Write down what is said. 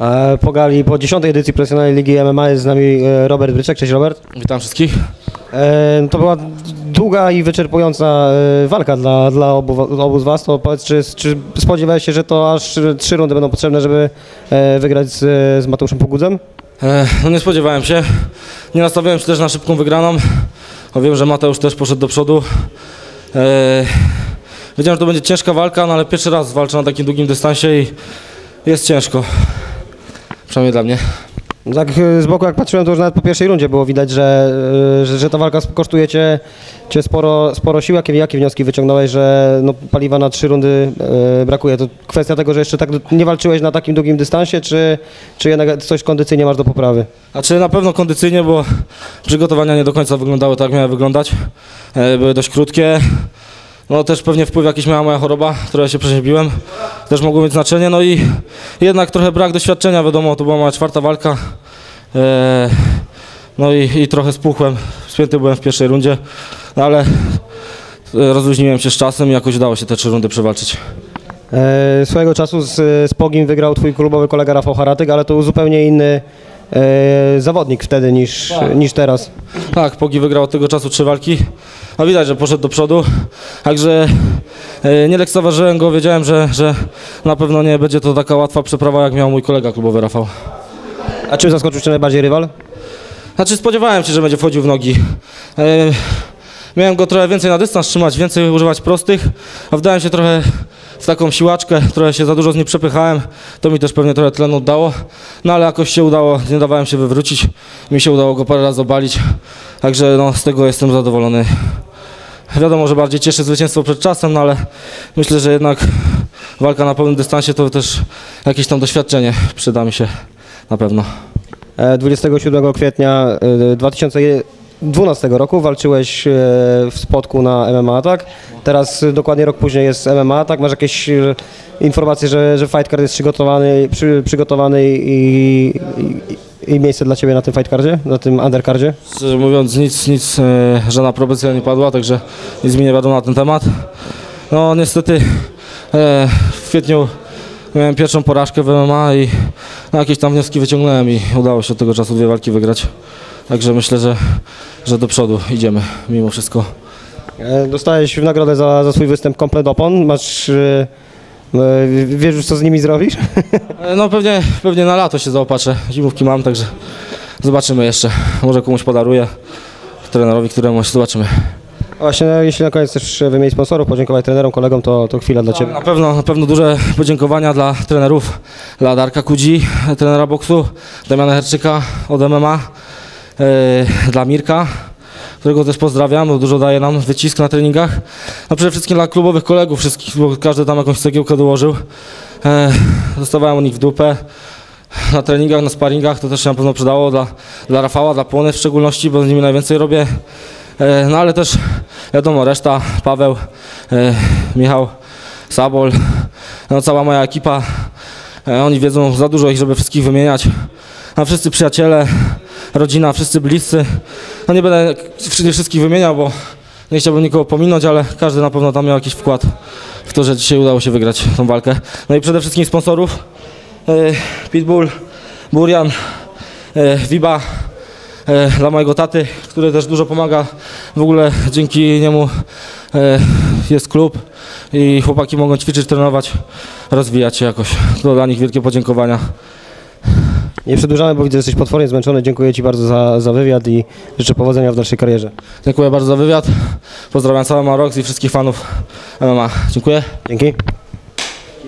E, Po gali, po 10 edycji profesjonalnej ligi MMA jest z nami e, Robert Bryczek. Cześć Robert. Witam wszystkich. E, To była długa i wyczerpująca walka dla, dla obu, obu z Was. To powiedz, czy, czy spodziewałeś się, że to aż trzy rundy będą potrzebne, żeby wygrać z, z Mateuszem Pogudzem? No nie spodziewałem się. Nie nastawiałem się też na szybką wygraną. Bo wiem, że Mateusz też poszedł do przodu. Wiedziałem, że to będzie ciężka walka, no ale pierwszy raz walczę na takim długim dystansie i jest ciężko. Przynajmniej dla mnie. Tak e, z boku jak patrzyłem, to już nawet po pierwszej rundzie było widać, że, e, że, że ta walka kosztuje Cię, cię sporo, sporo sił. Jakie, jakie wnioski wyciągnąłeś, że no, paliwa na trzy rundy e, brakuje? To kwestia tego, że jeszcze tak nie walczyłeś na takim długim dystansie, czy, czy jednak coś kondycyjnie masz do poprawy? Znaczy na pewno kondycyjnie, bo przygotowania nie do końca wyglądały tak, jak miały wyglądać. E, były dość krótkie. No też pewnie wpływ jakiś miała moja choroba, której się przeziębiłem. Też mogło mieć znaczenie. No i jednak trochę brak doświadczenia, wiadomo, to była moja czwarta walka. E, no i, i trochę spuchłem. Spięty byłem w pierwszej rundzie, no ale e, rozluźniłem się z czasem i jakoś udało się te trzy rundy przewalczyć. E, swojego czasu z, z Pogim wygrał twój klubowy kolega Rafał Haratyk, ale to był zupełnie inny zawodnik wtedy niż, niż teraz. Tak, Pogi wygrał od tego czasu trzy walki, a widać, że poszedł do przodu. Także e, nie lekceważyłem go, wiedziałem, że, że na pewno nie będzie to taka łatwa przeprawa, jak miał mój kolega klubowy Rafał. A czym zaskoczył cię najbardziej rywal? Znaczy spodziewałem się, że będzie wchodził w nogi. Miałem go trochę więcej na dystans trzymać, więcej używać prostych, a wdałem się trochę w taką siłaczkę, trochę się za dużo z niej przepychałem. To mi też pewnie trochę tlenu dało, no ale jakoś się udało, nie dawałem się wywrócić. Mi się udało go parę razy obalić, także no, z tego jestem zadowolony. Wiadomo, że bardziej cieszy zwycięstwo przed czasem, no ale myślę, że jednak walka na pełnym dystansie to też jakieś tam doświadczenie przyda mi się na pewno. 27 kwietnia 2011 12 roku walczyłeś e, w Spodku na MMA Attack, teraz e, dokładnie rok później jest MMA Attack, masz jakieś e, informacje, że, że fight card jest przygotowany, przy, przygotowany i, i, i, miejsce dla Ciebie na tym fight cardzie, na tym undercardzie? Szczerze mówiąc nic, nic, żadna propozycja nie padła, także nic mi nie wiadomo na ten temat. No niestety w kwietniu miałem pierwszą porażkę w MMA i no, jakieś tam wnioski wyciągnąłem i udało się od tego czasu dwie walki wygrać. Także myślę, że, że do przodu idziemy mimo wszystko. E, Dostałeś w nagrodę za, za swój występ komplet opon. Masz... e, e, Wiesz już co z nimi zrobisz? No pewnie, pewnie na lato się zaopatrzę, zimówki mam, także zobaczymy jeszcze. Może komuś podaruję, trenerowi, któremu zobaczymy. Właśnie, no, jeśli na koniec też wymienić sponsorów, podziękować trenerom, kolegom, to, to chwila dla Ciebie. Na pewno, na pewno duże podziękowania dla trenerów, dla Darka Kudzi, trenera boksu, Damiana Herczyka od MMA, dla Mirka, którego też pozdrawiam, bo dużo daje nam wycisk na treningach, a przede wszystkim dla klubowych kolegów wszystkich, bo każdy tam jakąś cegiełkę dołożył. E, dostawałem u nich w dupę. Na treningach, na sparingach to też się na pewno przydało dla, dla Rafała, dla Płony w szczególności, bo z nimi najwięcej robię. E, no ale też wiadomo, reszta, Paweł, e, Michał, Sabol, no cała moja ekipa, e, oni wiedzą za dużo ich, żeby wszystkich wymieniać. A wszyscy przyjaciele, rodzina, wszyscy bliscy. No nie będę wszy- wszystkich wymieniał, bo nie chciałbym nikogo pominąć, ale każdy na pewno tam miał jakiś wkład w to, że dzisiaj udało się wygrać tą walkę. No i przede wszystkim sponsorów, e, Pitbull, Burian, e, Viba, e, dla mojego taty, który też dużo pomaga. W ogóle dzięki niemu jest klub i chłopaki mogą ćwiczyć, trenować, rozwijać się jakoś. To dla nich wielkie podziękowania. Nie przedłużamy, bo widzę, że jesteś potwornie zmęczony. Dziękuję Ci bardzo za, za wywiad i życzę powodzenia w dalszej karierze. Dziękuję bardzo za wywiad. Pozdrawiam cały Marok i wszystkich fanów MMA. Dziękuję. Dzięki.